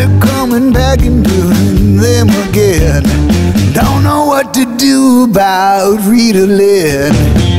Got coming back and doing them again. Don't know what to do about Rita Lynn.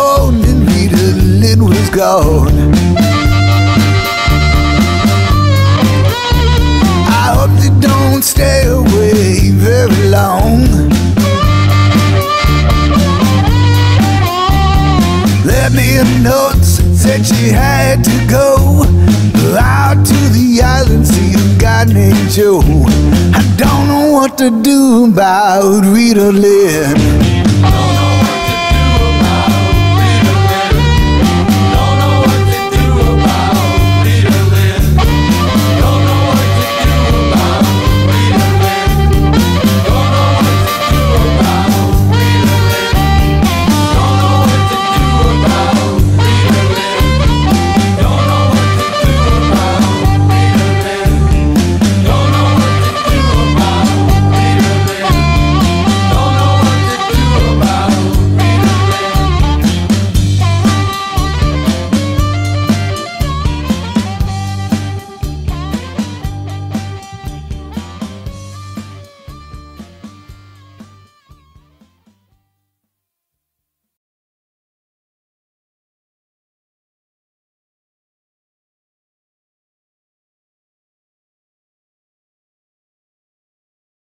This morning, Rita Lynn was gone. I hope they don't stay away very long. Left me a note, said she had to go out to the island, see a guy named Joe. I don't know what to do about Rita Lynn.